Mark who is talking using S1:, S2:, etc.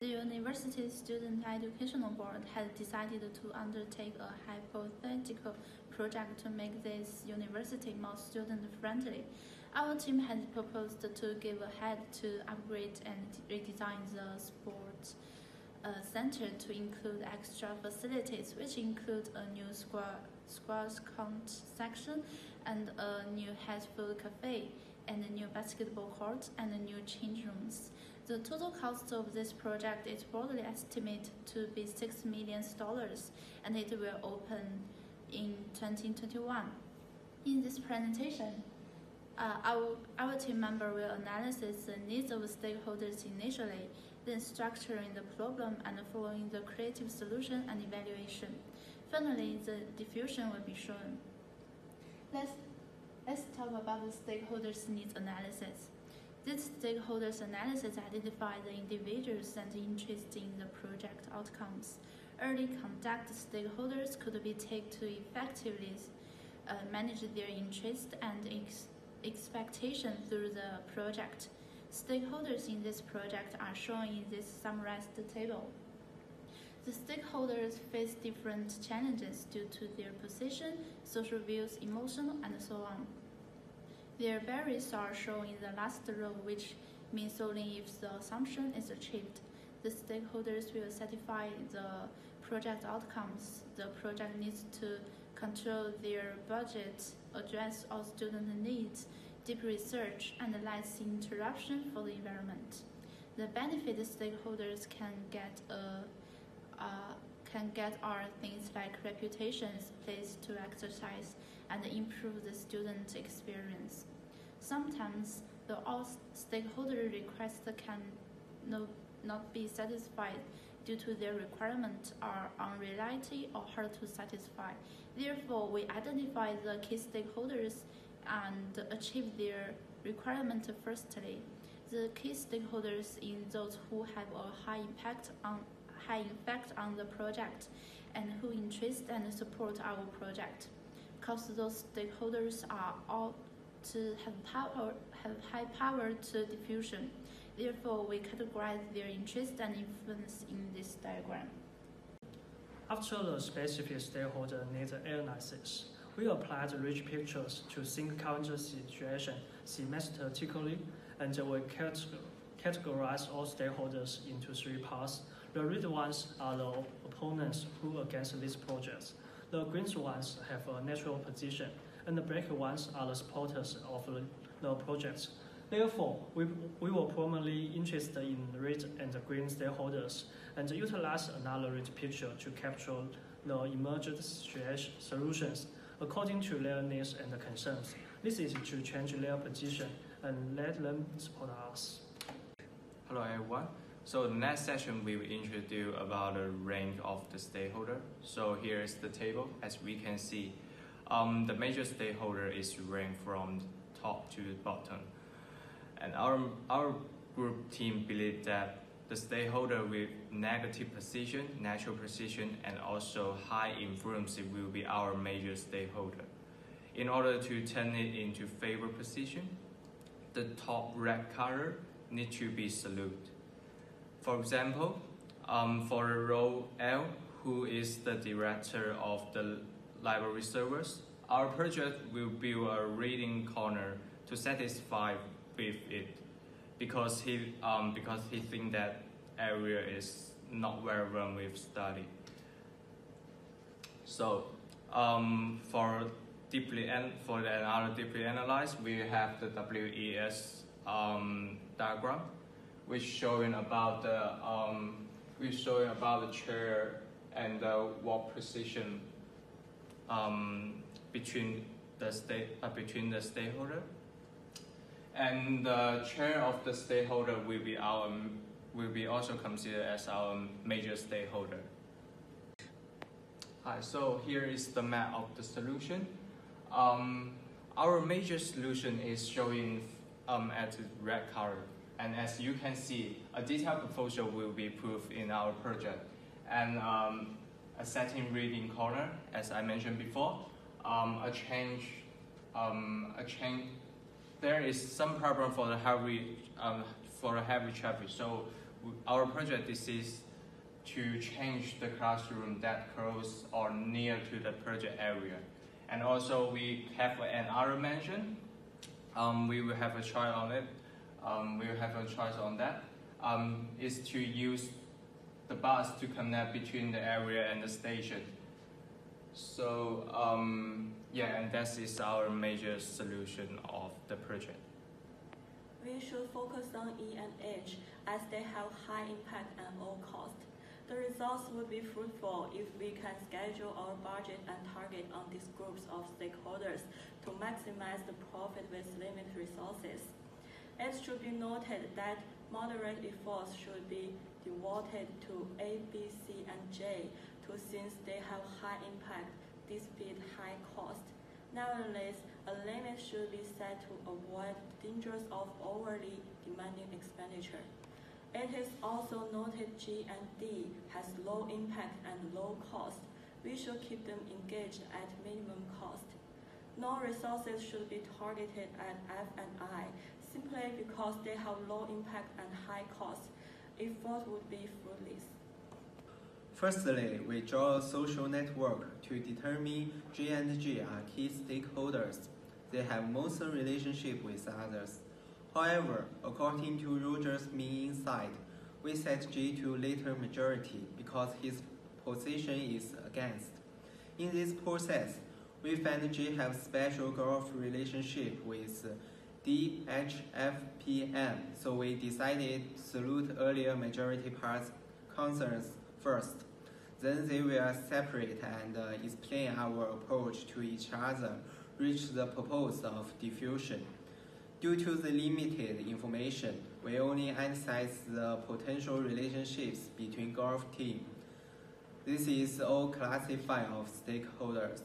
S1: The University Student Educational Board has decided to undertake a hypothetical project to make this university more student-friendly. Our team has proposed to give a head to upgrade and redesign the sports uh, center to include extra facilities, which include a new square, squash count section and a new food cafe and new basketball court and new change rooms. The total cost of this project is broadly estimated to be $6 million, and it will open in 2021. In this presentation, uh, our, our team member will analyze the needs of stakeholders initially, then structuring the problem and following the creative solution and evaluation. Finally, the diffusion will be shown. Let's, let's talk about the stakeholders' needs analysis. This stakeholders analysis identifies the individuals and interest in the project outcomes. Early contact stakeholders could be taken to effectively uh, manage their interest and ex expectation through the project. Stakeholders in this project are shown in this summarized table. The stakeholders face different challenges due to their position, social views, emotional, and so on. Their barriers are shown in the last row, which means only if the assumption is achieved. The stakeholders will satisfy the project outcomes. The project needs to control their budget, address all student needs, deep research, and less interruption for the environment. The benefit stakeholders can get a uh, can get are things like reputations, place to exercise, and improve the student experience. Sometimes the all stakeholder requests can no, not be satisfied due to their requirement are unreality or hard to satisfy. Therefore, we identify the key stakeholders and achieve their requirement firstly. The key stakeholders in those who have a high impact on high impact on the project and who interest and support our project. Because those stakeholders are all to have power have high power to diffusion. Therefore, we categorize their interest and influence in this diagram.
S2: After the specific stakeholder needs analysis, we apply the rich pictures to think counter situation thematically, and we categorize all stakeholders into three parts. The red ones are the opponents who against these projects. The green ones have a natural position, and the black ones are the supporters of the, project. Therefore, we, we were primarily interested in red and the green stakeholders and utilize another red picture to capture the emergent solutions according to their needs and concerns. This is to change their position and let them support us.
S3: Hello everyone. So the next session we will introduce about the rank of the stakeholder. So here is the table. As we can see, um, the major stakeholder is ranked from top to bottom. And our, our group team believe that the stakeholder with negative position, natural position, and also high influence will be our major stakeholder. In order to turn it into favor position, the top red color need to be saluted. For example, um, for row L, who is the director of the library service, our project will build a reading corner to satisfy with it because he um, because he think that area is not well with study. So um, for deeply and for the another deeply analyze, we have the WES um, diagram, which showing about the um, which showing about the chair and the what position um, between the state uh, between the stakeholder and the chair of the stakeholder will be our will be also considered as our major stakeholder. Hi, so here is the map of the solution. Um, our major solution is showing um, at red color. And as you can see, a detailed proposal will be proved in our project. And um, a setting reading corner, as I mentioned before, um, a change, um, a change. There is some problem for the heavy, um, for the heavy traffic. So our project is to change the classroom that close or near to the project area. And also we have another mention. Um, we will have a try on it. Um, we will have a choice on that. Um, is to use the bus to connect between the area and the station. So um, yeah, and that is our major solution of the project.
S4: We should focus on E and H as they have high impact and low cost. The results would be fruitful if we can schedule our budget and target on these groups of stakeholders to maximize the profit with limited resources. It should be noted that moderate efforts should be devoted to A, B, C, and J to since they have high impact despite high cost. Nevertheless, a limit should be set to avoid dangers of overly demanding expenditure. It is also noted G and D has low impact and low cost. We should keep them engaged at minimum cost. No resources should be targeted at F and I simply because they have low impact and high cost. Effort would be fruitless.
S5: Firstly, we draw a social network to determine G and G are key stakeholders. They have most relationship with others. However, according to Roger's main insight, we set G to later majority because his position is against. In this process, we find G have special growth relationship with D, H, F, P, M, so we decided to salute earlier majority parts concerns first. Then they will separate and uh, explain our approach to each other, reach the purpose of diffusion. Due to the limited information, we only emphasize the potential relationships between golf team. This is all classified of stakeholders.